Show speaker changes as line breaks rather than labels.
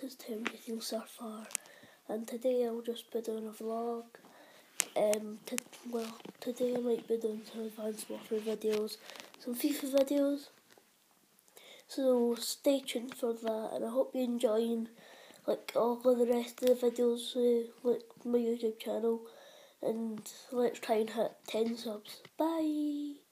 this is Tim Terminating Surfer and today I'll just be doing a vlog. Um, to, well, today I might be doing some Advanced Warfare videos, some FIFA videos. So stay tuned for that and I hope you're enjoying like all of the rest of the videos uh, like my YouTube channel and let's try and hit 10 subs. Bye!